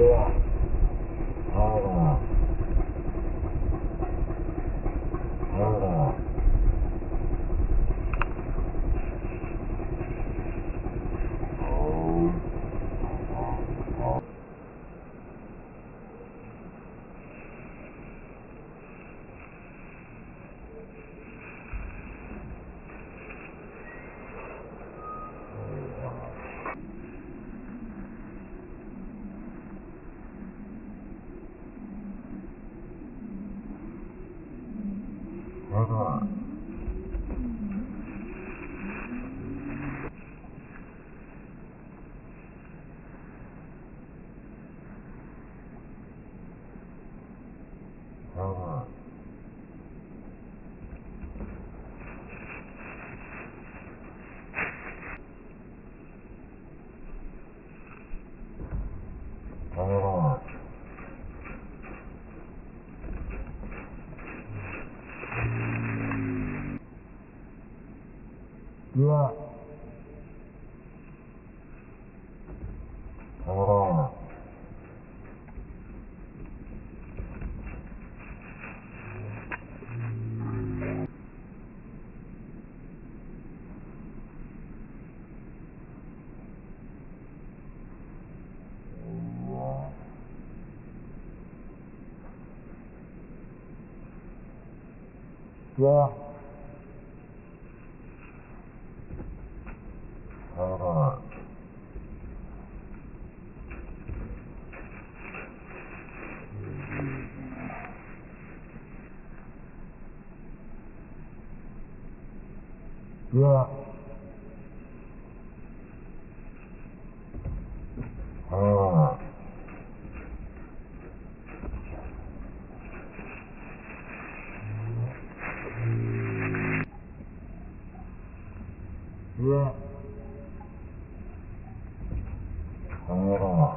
wrong. ほど。Oh. chưa ồ oh. chưa Hold on. Yeah. Ah. Yeah. 哦